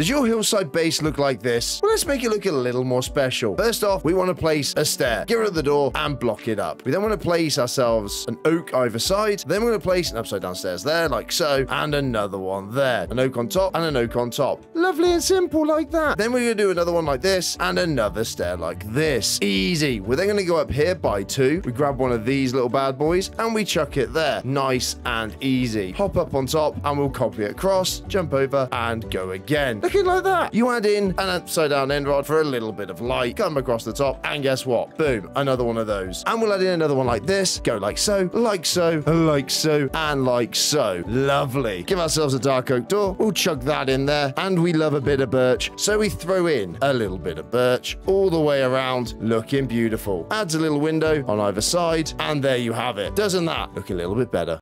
Does your hillside base look like this? Well, let's make it look a little more special. First off, we want to place a stair. Get rid of the door and block it up. We then want to place ourselves an oak either side. Then we're going to place an upside down stairs there, like so, and another one there. An oak on top and an oak on top. Lovely and simple like that. Then we're going to do another one like this and another stair like this. Easy. We're then going to go up here by two. We grab one of these little bad boys and we chuck it there. Nice and easy. Hop up on top and we'll copy it across, jump over and go again. Like that. You add in an upside down end rod for a little bit of light, come across the top and guess what? Boom, another one of those. And we'll add in another one like this, go like so, like so, like so, and like so. Lovely. Give ourselves a dark oak door. We'll chuck that in there and we love a bit of birch. So we throw in a little bit of birch all the way around, looking beautiful. Adds a little window on either side and there you have it. Doesn't that look a little bit better?